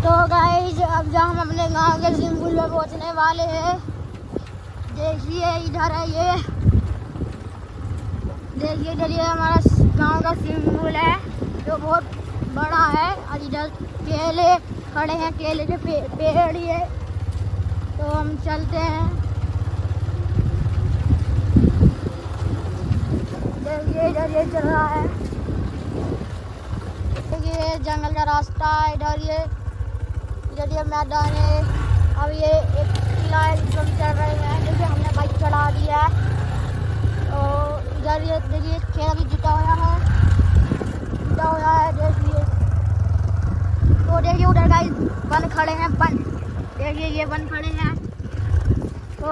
तो गाइज़ अब जब हम अपने गाँव के स्विमिंग पूल में पहुँचने वाले हैं देखिए इधर है ये। देखिए इधर ये हमारा गाँव का स्विमिंग पूल है जो बहुत बड़ा है और इधर केले खड़े हैं केले के पे, पेड़ ये। तो हम चलते हैं। देखिए इधर ये चल रहा है। देखिए जंगल का रास्ता इधर ये। इधर ये मैदान है, अब ये एक किला है जिसको चल रहे हैं देखिए हमने बाइक चढ़ा दी है। और इधर ये देखिए, खेल भी जुटा हुआ है। जुटा हुआ है, देखिए। तो देखिए उधर गाइस बन खड़े हैं बन देखिए, ये बन खड़े हैं तो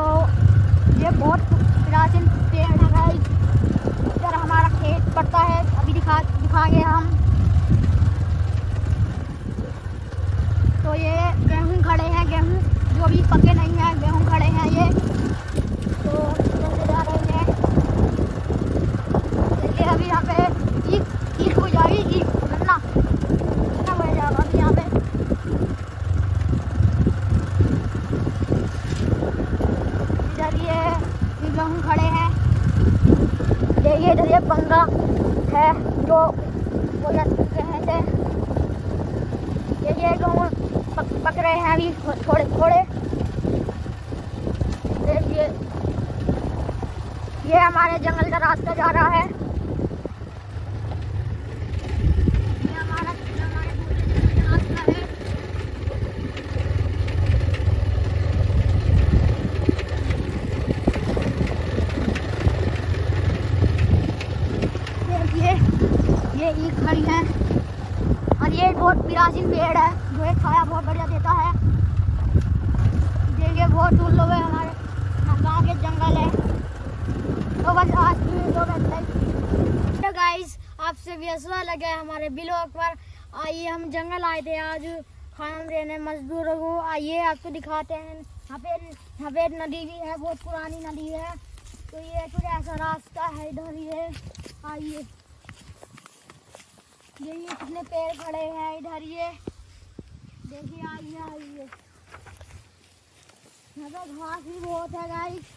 ये बहुत प्राचीन पेड़ है गाइस इधर हमारा खेत पड़ता है अभी दिखा दिखाएँगे हम तो ये गेहूँ हैं गेहूँ जो अभी पके नहीं हैं, गेहूँ खड़े हैं ये। तो चलते जा रहे हैं। देखिए अभी यहाँ पे ईख ईख हो जाएगी, ईख हो अभी यहाँ पे? ये ये खड़े हैं। देखिए इधर ये पंगा है, जो वो हैं थे ये ये गेहूँ पक रहे हैं अभी, थोड़े थोड़े। देखिए, ये हमारे जंगल का रास्ता जा रहा है ये हमारा हमारे पूरे जंगल का रास्ता है देखिए ये ईख खड़ी है और ये बहुत प्राचीन पेड़ है, जो एक छाया बहुत बढ़िया देता है। देखिए, बहुत दूर लोग है हमारे गाँव के जंगल है। तो बस आज की वीडियो में तो गाइस आपसे भी अच्छा लगा है हमारे ब्लॉग पर। आइए, हम जंगल आए थे आज। खाना देने मजदूरों को आइए, आपको दिखाते हैं। यहाँ पे नदी भी है, बहुत पुरानी नदी है। तो ये कुछ ऐसा रास्ता है, इधर ये आइए। ये ये कितने पेड़ खड़े हैं इधर ये। देखिए आइए आइए यहाँ पे घास भी बहुत है गाइस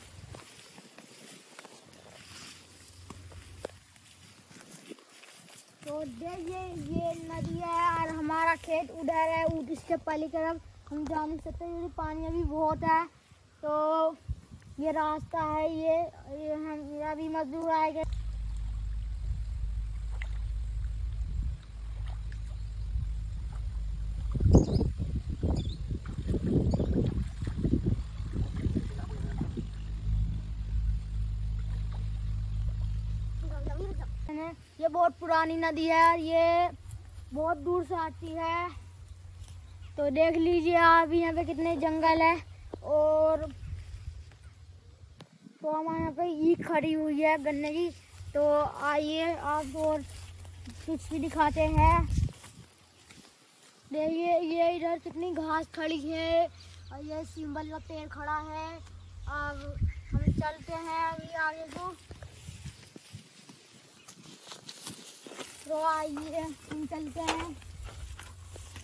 तो देखिए, ये नदी है और हमारा खेत उधर है इसके पहली तरफ़। हम जा नहीं सकते, क्योंकि पानी अभी बहुत है। तो ये रास्ता है, ये ये हम अभी मजदूर आएँगे। ये बहुत पुरानी नदी है ये बहुत दूर से आती है। तो देख लीजिए आप, यहाँ पे कितने जंगल है और तो हमारे यहाँ पे ईख खड़ी हुई है गन्ने की। तो आइए आप और कुछ भी दिखाते हैं। देखिए, ये इधर कितनी घास खड़ी है और ये सिंबल का पेड़ खड़ा है। अब हम चलते हैं अभी आगे को। तो आइए हम चलते हैं।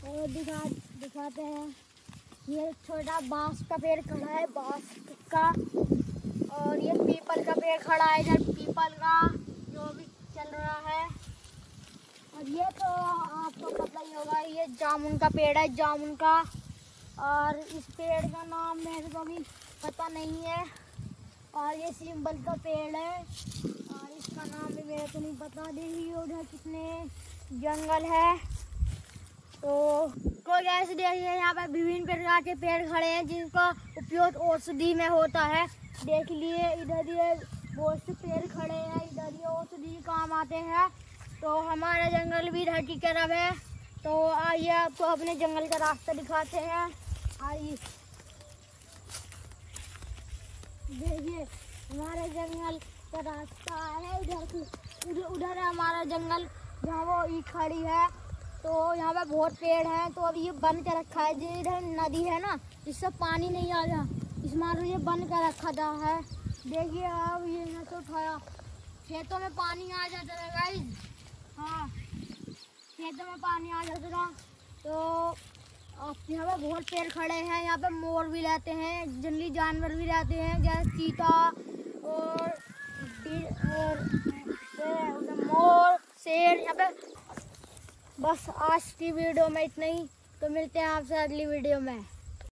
और दिखा, दिखाते हैं। ये छोटा बाँस का पेड़ खड़ा है, बाँस का। और ये पीपल का पेड़ खड़ा है इधर, पीपल का जो भी चल रहा है। और ये तो आपको पता ही होगा, ये जामुन का पेड़ है, जामुन का। और इस पेड़ का नाम मेरे को भी पता नहीं है। और ये सिंबल का पेड़ है। को नहीं पता देखिए उधर कितने जंगल है। तो कोई ऐसे देखिए यहाँ पर विभिन्न प्रकार के पेड़ खड़े हैं, जिनका उपयोग औषधि में होता है। देख लिए, इधर ये बहुत से पेड़ खड़े हैं, इधर ये औषधि काम आते हैं। तो हमारा जंगल भी इधर की तरफ़ है। तो आइए आपको अपने जंगल का रास्ता दिखाते हैं। आइए। देखिए, हमारे जंगल का रास्ता है। इधर से, उधर है हमारा जंगल, जहाँ वो ई खड़ी है। तो यहाँ पे बहुत पेड़ हैं। तो अब ये बंद कर रखा है। इधर नदी है ना, इससे पानी नहीं आ रहा। इस मारो ये बंद कर रखा था, है। देखिए अब ये यहाँ से उठाया। खेतों में पानी आ जाता था गाइस हाँ खेतों में पानी आ जाता था तो आप यहाँ पे बहुत पेड़ खड़े हैं। यहाँ पे मोर भी रहते हैं, जंगली जानवर भी रहते हैं, जैसे चीता और और मोर शेर यहाँ पे बस आज की वीडियो में इतना ही। तो मिलते हैं आपसे अगली वीडियो में।